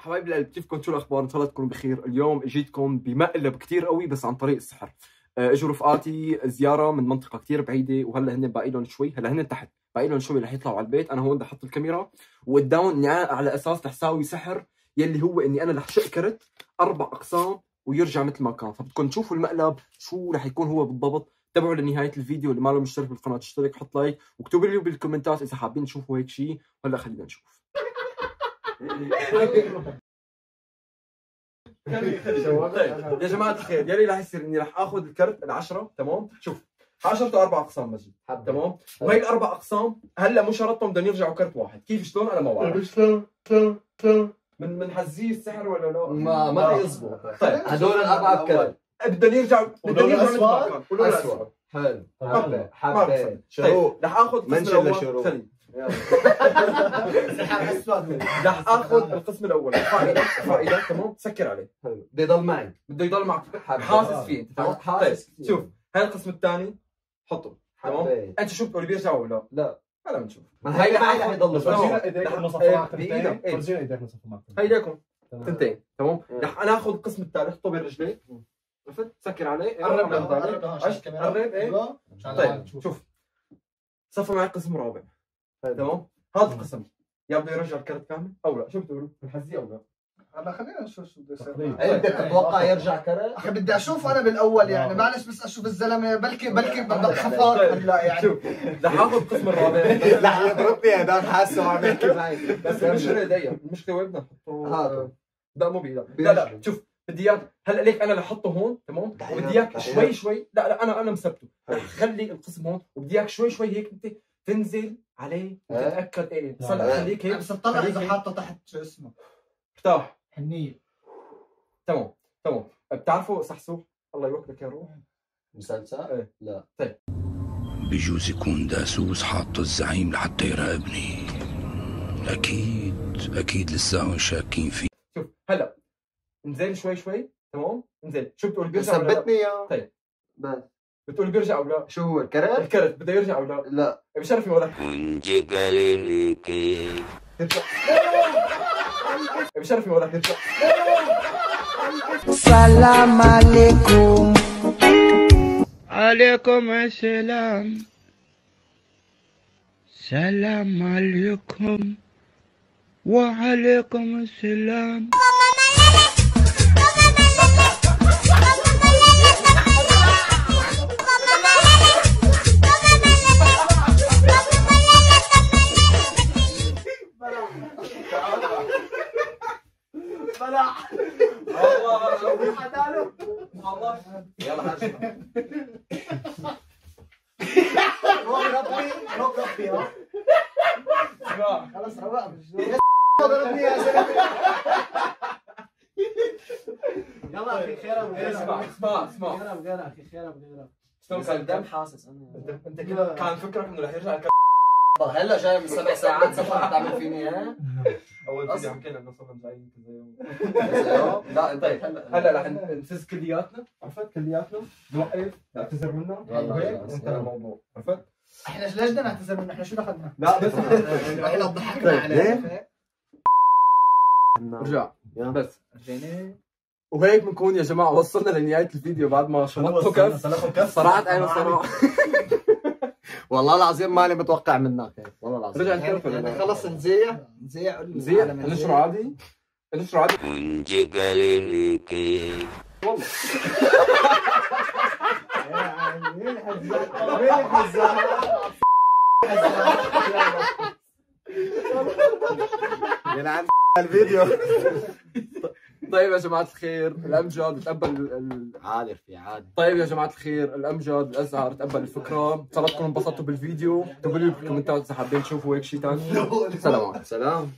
حبايبي القلب كيفكم شو الاخبار إن شاء الله تكونوا بخير. اليوم إجيتكم بمقلب كتير قوي بس عن طريق السحر. آه، إجوا رفقاتي زيارة من منطقة كتير بعيدة وهلأ هن باقي لهم شوي. هلأ هن تحت باقي لهم شوي رح يطلعوا على البيت. أنا هون بدي أحط الكاميرا أنا على أساس رح ساوي سحر يلي هو إني أنا رح شق كرت أربع أقسام ويرجع مثل ما كان. فبدكم تشوفوا المقلب شو رح يكون هو بالضبط. تابعوا لنهاية الفيديو اللي ما له مشترك بالقناة اشترك حط لايك واكتبوا لي بالكومنتات إذا حابين تشوفوا هيك شيء وهلا خلينا نشوف. طيب يا جماعة الخير يلي رح يصير إني رح آخذ الكرت العشرة تمام؟ شوف عشرته أربع أقسام مجد تمام؟ وهي الأربع أقسام هلأ مو شرطهم بدهم يرجعوا كرت واحد كيف؟ شلون؟ أنا ما بعرف. شلون؟ شلون؟ شلون؟ من من حزيه السحر ولا لا؟ ما ما يزبط طيب هدول الاربعه بكرت بدهم يرجعوا بدهم يرجعوا. أسود؟ حلو. حبه. حبه طيب رح آخذ القسم منشن الأول. لشروق. رح آخذ القسم الأول. فائدة. فائدة. تمام؟ سكر عليه. بده يضل معي بده يضل معك. حاسس فيه؟ حاسس طيب فيه. شوف هاي القسم الثاني حطه. تمام؟ أنت شو بتقول بيرجع ولا؟ لا. هلا بنشوف. ما هي معي رح يضل فرجينا. ايديك نصف معك بإيدك، تنتين إيه. فرجينا ايديك نصف تمام. تنتين. تمام؟ مم. رح أنا اخذ القسم الثالث. حطه بين رجليك عرفت؟ سكر عليه. قرب له، قرب. عليه. قرب. إيه. عشان طيب. شوف. صفى معي قسم رابع. تمام؟ هذا القسم. يا بده يرجع الكرت كامل أو لا؟ شو بتقولوا الحزيه أو لا؟ هلا خلينا نشوف شو بده يصير. انت بتتوقع يرجع كرت؟ أخي بدي أشوف أنا بالأول يعني. معلش بس أشوف الزلمة. بلكي بلكي بدك خفاق. هلا يعني. شوف رح آخذ القسم الرابع. رح يضربني هداك حاسه عم يحكي معي بس المشكلة ايديا المشكلة وين بدنا هذا. نحطه لا مو بإيدك. لا لا. شوف بدي إياك. هلأ ليك أنا رح احطه هون تمام؟ دحين- وبدي إياك. شوي شوي. لا لا أنا أنا مثبته خلي القسم هون. وبدي إياك شوي شوي هيك أنت تنزل عليه وتتأكد إيه؟ لا. صلح خليك هيك. بس تطلع خليك اذا. حاطه تحت شو اسمه؟ ارتاح حنية. تمام. تمام. بتعرفوا صحصوح الله يوكلك يا روح. مسلسل؟ إيه. لا. بجوز يكون داسوس حاط الزعيم لحتى يراقبني. أكيد أكيد لساهم شاكين فيه. شوف هلا. انزل شوي شوي. تمام؟ انزل. شو بتقول؟ بيرجع ثبتني اياه طيب. بس. بتقول بيرجع أو لا؟ شو هو الكرت؟ الكرت بده يرجع أو لا؟ لا. بشرفي ولا يرجع بشرفي ولا يرجع Salam alaikum. عليكم. السلام. سلام عليكم. وعليكم السلام. يلا حاج روح ربي روح ربي ها خلص روق ضربني يا زلمه يلا أخي خير اسمع اسمع اسمع. خير غيرة أخي خير شلون كان الدم حاسس. أنا انت كده كان فكرك إنه رح يرجع هلا جاي من سبع ساعات سفر تعمل فيني ها؟ أول فيديو. حكينا انه صرنا جايين كذا يوم. لا طيب هلا رح نفز كلياتنا. عرفت؟ كلياتنا. نوقف نعتذر منها يلا، وهيك يلا. الموضوع. عرفت؟ إحنا ليش بدنا نعتذر منه إحنا شو دخلنا؟ لا بس إحنا ضحكنا عليه رجع. بس. رجعنا وهيك بنكون يا جماعة وصلنا لنهاية الفيديو بعد ما شمطته كف. صراحة أنا صراحة والله العظيم ماني متوقع منك هيك والله العظيم رجع يعني يعني لا؟ خلص نزيع نزيع ما نشره نزيع. عادي نشره عادي والله يعني مين حزاق؟ مين حزاق؟ يلعن الفيديو طيب يا جماعة الخير الامجد تقبل ال... عارف يا عادي. طيب يا جماعة الخير الامجد الأزهر تقبل الفكرة. إن شاء الله تكونوا انبسطتوا بالفيديو. اكتبوا لي بالكومنتات اذا حابين تشوفوا هيك شيء ثاني سلام سلام.